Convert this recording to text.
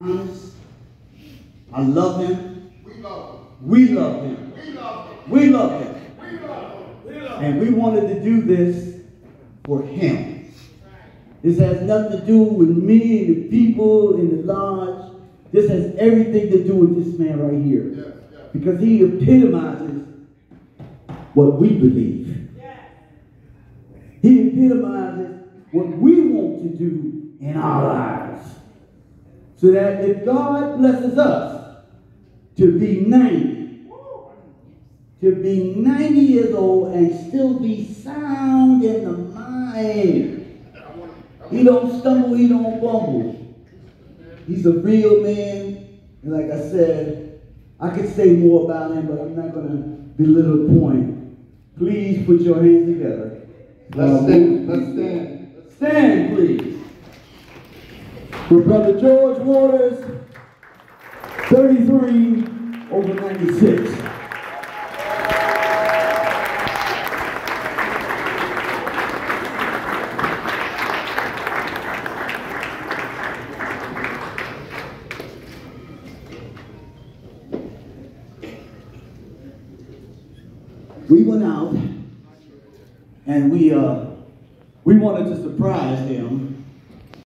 honest. I love him. We love him. We love him. We love him. We love him. We love him. We love him. And we wanted to do this for him. This has nothing to do with me and the people in the lodge. This has everything to do with this man right here. Yes, yes. Because he epitomizes what we believe. He epitomizes what we want to do in our lives. So that if God blesses us to be 90, to be 90 years old and still be sound in the mind. He don't stumble, he don't bumble. He's a real man. And like I said, I could say more about him, but I'm not going to belittle the point. Please put your hands together. Let's stand. Let's stand. Stand, please. For Brother George Waters, 33 over 96. We went out and we uh we wanted to surprise him